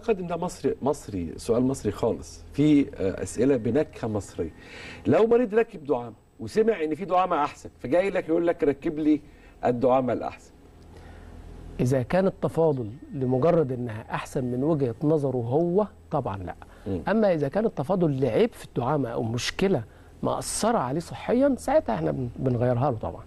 أعتقد إن ده مصري مصري سؤال مصري خالص. في آه، أسئلة بنكهة مصريه لو مريض ركب دعامة وسمع إن في دعامة أحسن فجاي لك يقول لك ركب لي الدعامة الأحسن. إذا كان التفاضل لمجرد إنها أحسن من وجهة نظره هو طبعا لا. أما إذا كان التفاضل لعيب في الدعامة أو مشكلة مأثرة عليه صحيا ساعتها إحنا بنغيرها له طبعا.